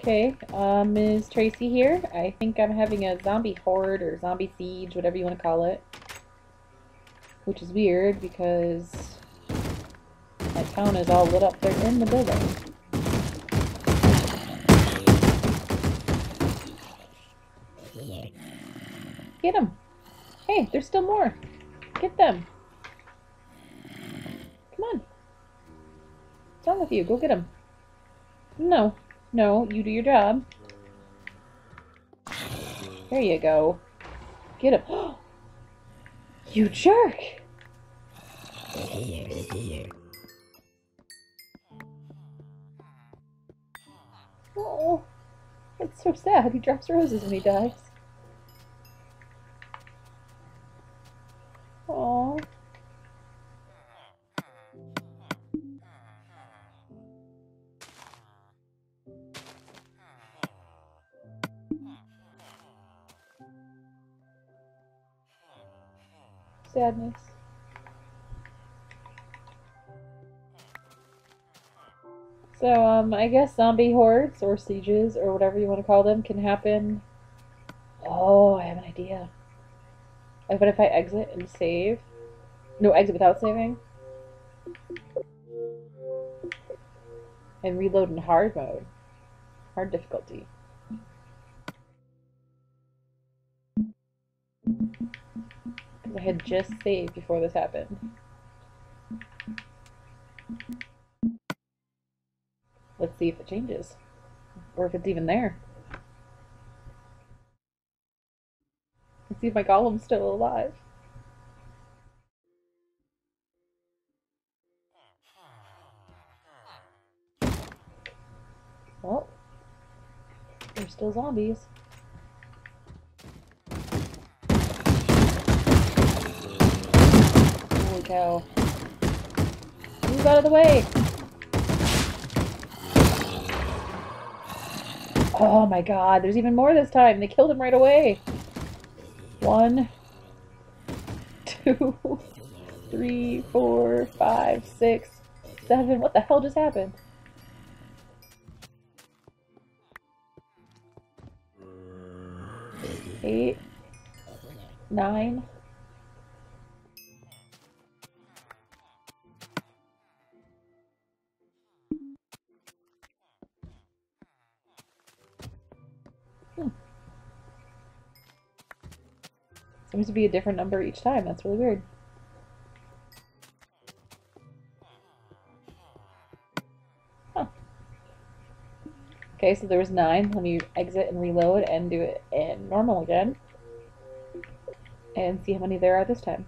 Okay, uh, Miz Tracey here. I think I'm having a zombie horde or zombie siege, whatever you want to call it. Which is weird because my town is all lit up. They're in the building. Get them! Hey, there's still more! Get them! Come on! What's wrong with you? Go get them! No, no, you do your job. There you go. Get him. you jerk! Oh, that's so sad. He drops roses when he dies. Sadness. So, um, I guess zombie hordes or sieges or whatever you want to call them can happen. Oh, I have an idea. What if I exit and save? No, exit without saving. And reload in hard mode. Hard difficulty. I had just saved before this happened. Let's see if it changes. Or if it's even there. Let's see if my golem's still alive. Well, they're still zombies. Cow. Move out of the way! Oh my god, there's even more this time. They killed him right away. One, two, three, four, five, six, seven. What the hell just happened? Eight, nine. Seems to be a different number each time. That's really weird. Huh. Okay, so there was nine. Let me exit and reload and do it in normal again. And see how many there are this time.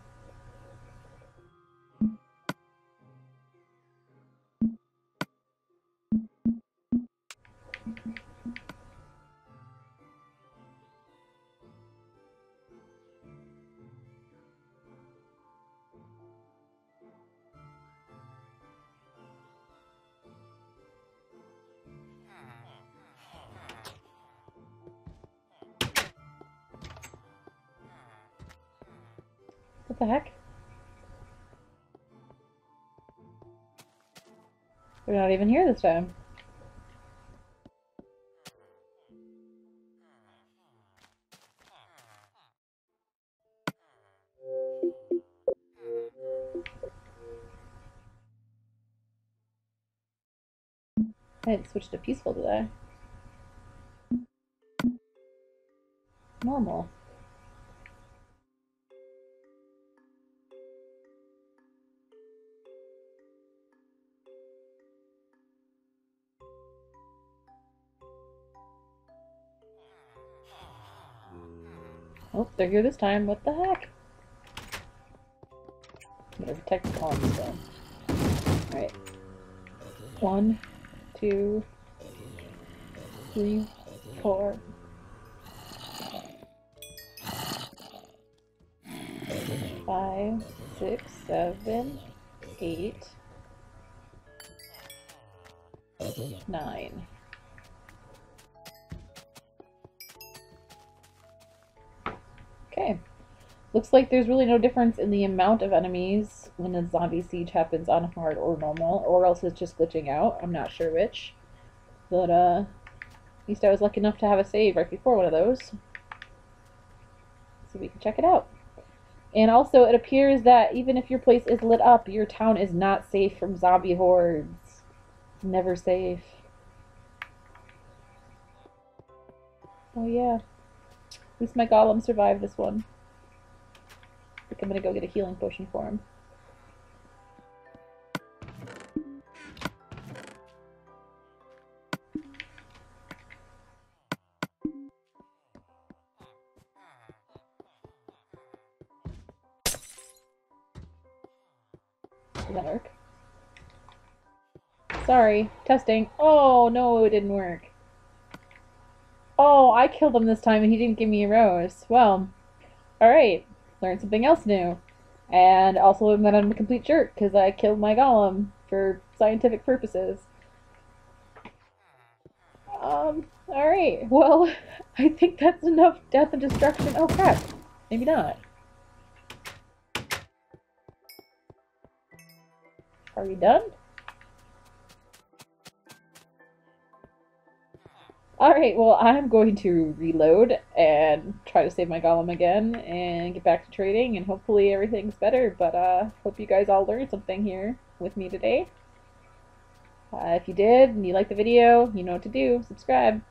The heck? They're not even here this time. I didn't switch to peaceful today. Normal. Oh, they're here this time. What the heck? I'm gonna protect the columns though. Alright. One, two, three, four. Five, six, seven, eight, nine. Okay. Looks like there's really no difference in the amount of enemies when a zombie siege happens on hard or normal, or else it's just glitching out. I'm not sure which. But, uh, At least I was lucky enough to have a save right before one of those. So we can check it out. And also, it appears that even if your place is lit up, your town is not safe from zombie hordes. Never safe. Oh yeah. Least my golem survived this one. I think I'm gonna go get a healing potion for him. That work? Sorry, testing. Oh no, it didn't work. Oh, I killed him this time and he didn't give me a rose. Well, alright. Learned something else new. And also I'm a complete jerk because I killed my golem for scientific purposes. Um, alright. Well, I think that's enough death and destruction. Oh crap. Maybe not. Are we done? Alright, well, I'm going to reload and try to save my golem again and get back to trading, and hopefully everything's better. But, uh, hope you guys all learned something here with me today. Uh, if you did and you liked the video, you know what to do. Subscribe.